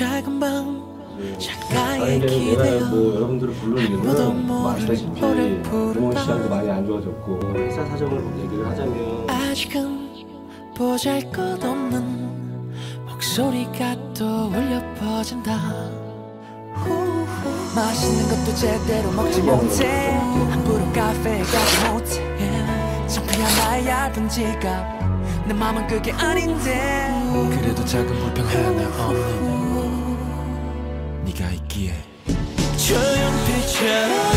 작은 방 작가의 아니 근데 기대어 뭐 여러분들을 부르는 이유는 뭐 아시다시피 음원. 시장도 많이 안 좋아졌고 회사 사정을 얘기를 하자면 아직은 보잘것없는 목소리가 또 울려 퍼진다. 후후. 맛있는 것도 제대로 먹지 못해. 함부로 카페에 가지 못해. 창피한 나의 얇은 지갑. 내 맘은 그게 아닌데. 그래도 작은 불평 하나 없는 네가 있기에 조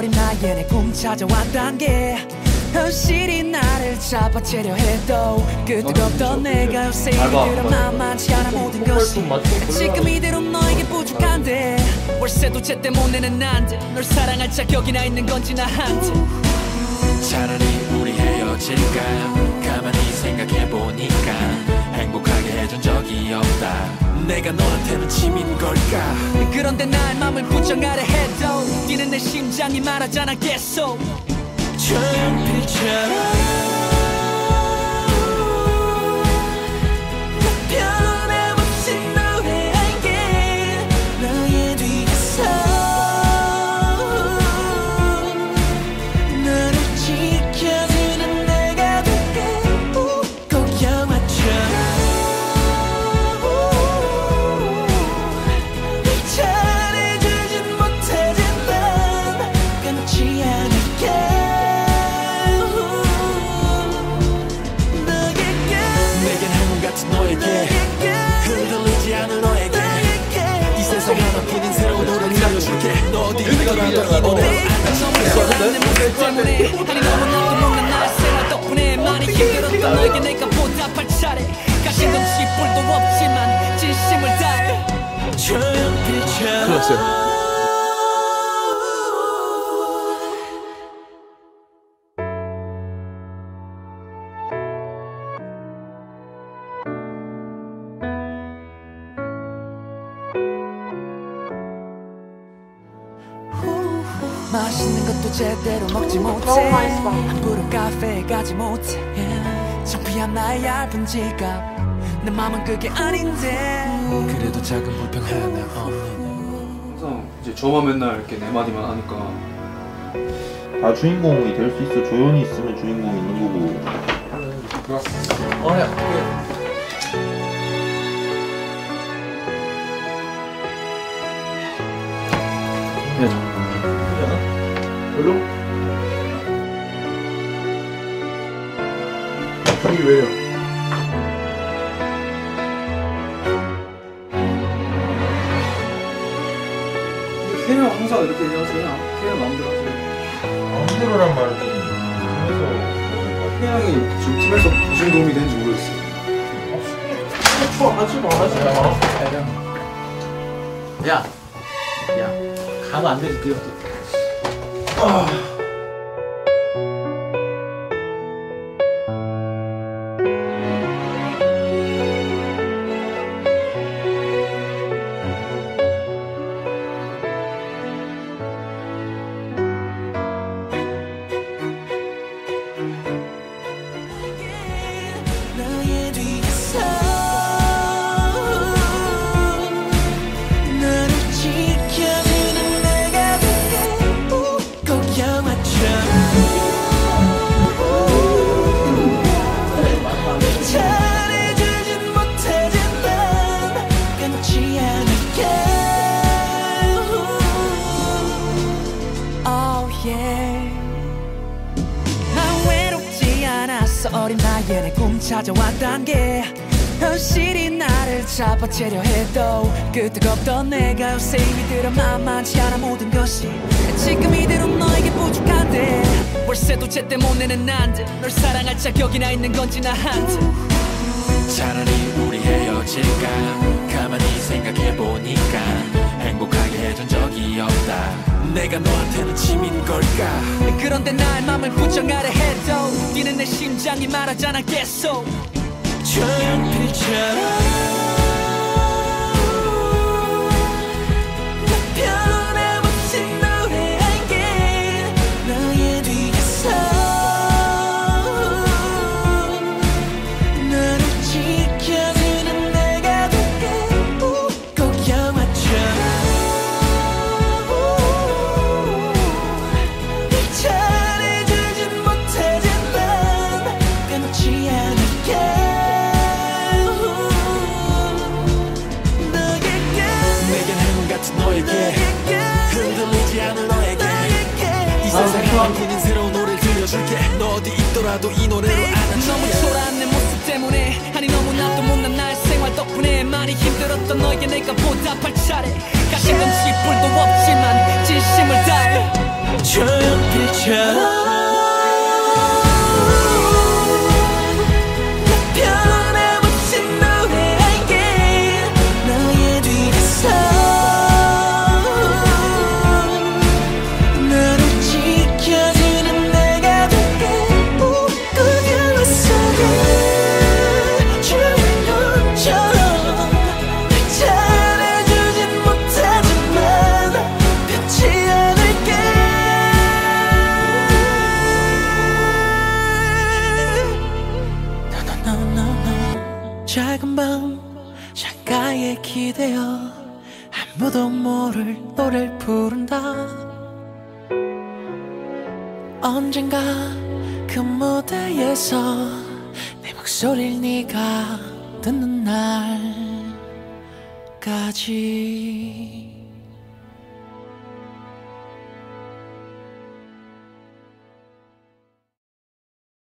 어 어린 나이에 내 꿈 찾아왔단 게 현실이 나를 잡아채려 해도 그 뜨겁던 내가 요새 이대로 만만치 않아 모든 것이 지금 이대로 너에게 부족한데 월세도 제때 못 내는 난데 널 사랑할 자격이나 있는 건지 나한테 차라리 우리 헤어질까? 가만히 생각해보니까 내가 너한테는 짐인 걸까? 그런데 나의 맘을 부정하려 해도 뛰는 내 심장이 말하잖아 계속. 조용필처럼 내 모습 때문에 아니 너무 너도 먹는 나의 생활 덕분에 많이 힘들었던 너에게 내가 보답할 차례. 가진 덩치 뿔도 없지만 진심을 다해. 조용필처 맛있는 것도 제대로 먹지 못해. 함부로 카페에 가지 못해. 창피한 나의 얇은 지갑. 내 맘은 그게 아닌데. 그래도 작은 불평 하나 없는. 항상 이제 저만 맨날 이렇게 네 마디만 하니까. 다 주인공이 될 수 있어. 조연이 있으면 주인공이 있는 거고. 별로? 이게 왜요? 그냥 항상 이렇게 얘기하세요 마음대로 하세요 마음대로란 말은 좀 팀에서 태양이 지금 팀에서 무슨 도움이 되는지 모르겠어요 하지 마, 하지 마. 야, 야, 가면 안 되지, 그너 의 않았어 어린 나이에 내 꿈 찾아왔단 게 현실이 나를 잡아채려 해도 그 뜨겁던 내가 요새 이미 들어 만만치 않아 모든 것이 지금 이대로 너에게 부족한데 월세 셋도 제때 못 내는 난듯널 사랑할 자격이나 있는 건지 나 한테. 차라리 우리 헤어질까? 가만히 생각해보니까 행복하게 해준 적이 없다. 내가 너한테는 짐인 걸까? 그런데 나의 맘을 부정하려 해도 내 심장이 말하잖아 계속. 조용필처럼 너에게 흔들리지 않을 너에게 이 세상에 함께는 새로운 노래를 들려줄게. 너 어디 있더라도 이 노래로 안아줄게. 너무 초라한 내 모습 때문에 아니 너무나도 못난 나의 생활 덕분에 많이 힘들었던 너에게 내가 보답할 차례. 가진 건 지뿔도 없지만 진심을 다해. 조용필처럼 작은 밤 창가에 기대어 아무도 모를 노래를 부른다. 언젠가 그 무대에서 내 목소리를 네가 듣는 날까지